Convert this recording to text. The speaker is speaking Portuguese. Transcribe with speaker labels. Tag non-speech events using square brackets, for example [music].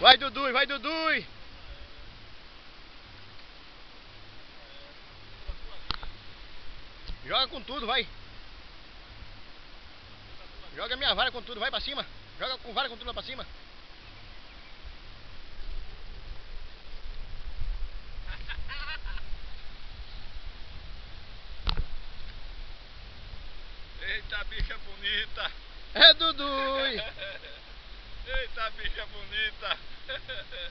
Speaker 1: Vai, Dudu, vai, Dudu! Joga com tudo, vai. Joga minha vara com tudo, vai pra cima. Joga com vara com tudo lá pra cima.
Speaker 2: Eita bicha bonita!
Speaker 1: É Dudu! [laughs]
Speaker 2: Bicha bonita! [laughs]